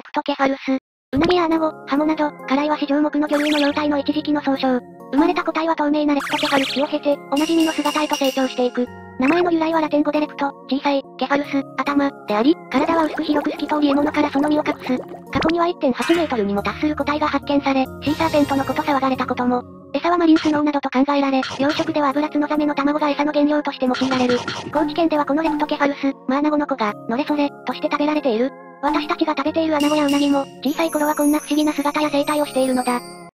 レクトケファルス。ウナギやアナゴ、ハモなど、カライは市場目の魚類の幼体の一時期の総称。生まれた個体は透明なレクトケファルスを経て、おなじみの姿へと成長していく。名前の由来はラテン語でレクト、小さい、ケファルス、頭、であり、体は薄く広く透き通り獲物からその身を隠す。過去には1.8メートルにも達する個体が発見され、シーサーペントのこと騒がれたことも。餌はマリンスノーなどと考えられ、養殖では油ツノザメの卵が餌の原料として用いられる。高知県ではこのレクトケファルス、マアナゴの子が、のれそれ、として食べられている。私たちが食べているアナゴやウナギも、小さい頃はこんな不思議な姿や生態をしているのだ。